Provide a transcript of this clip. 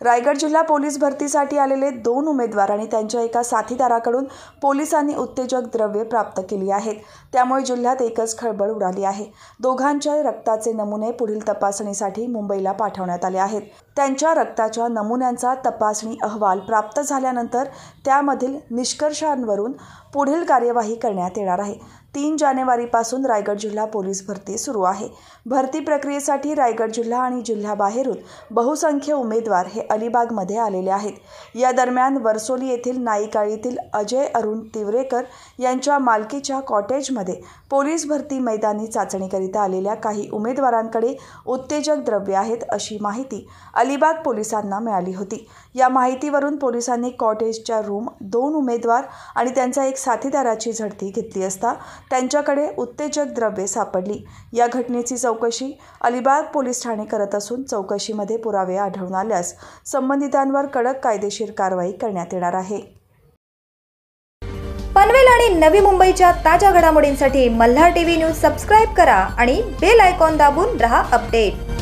रायगड जिल्हा पोलीस भरतीसाठी आलेले दोन उमेदवार आणि त्यांच्या एका साथीदाराकडून पोलिसांनी उत्तेजक द्रव्ये प्राप्त केली आहेत. त्यामुळे जिल्ह्यात एकच खळबळ उडाली आहे. दोघांच्या रक्ताचे नमुने पुढील तपासणीसाठी मुंबईला पाठवण्यात आले आहेत. त्यांच्या रक्ताच्या नमुन्यांचा तपासणी अहवाल प्राप्त झाल्यानंतर त्यामधील निष्कर्षांवरून पुढील कार्यवाही करण्यात येणार आहे. तीन जानेवारीपासून रायगड जिल्हा पोलीस भरती सुरू आहे. भरती प्रक्रियेसाठी रायगड जिल्हा आणि जिल्ह्याबाहेरून बहुसंख्य उमेदवार हे अलिबागमध्ये आलेले आहेत. या दरम्यान वर्सोली येथील नाईकाळीतील अजय अरुण तिवरेकर यांच्या मालकीच्या कॉटेजमध्ये पोलीस भरती मैदानी चाचणीकरिता आलेल्या काही उमेदवारांकडे उत्तेजक द्रव्ये आहेत अशी माहिती अलिबाग पोलिसांना मिळाली होती. या माहितीवरून पोलिसांनी कॉटेजच्या रूम दोन उमेदवार आणि त्यांचा एक साथीदाराची झडती घेतली असता त्यांच्याकडे उत्तेजक द्रव्ये सापडली. या घटनेची चौकशी अलिबाग पोलीस ठाणे करत असून चौकशीमध्ये पुरावे आढळून आल्यास संबंधितांवर कडक कायदेशीर कारवाई करण्यात येणार आहे. पनवेल आणि नवी मुंबईच्या ताज्या घडामोडींसाठी मल्हार टीव्ही न्यूज सबस्क्राईब करा आणि बेल आयकॉन दाबून रहा अपडेट.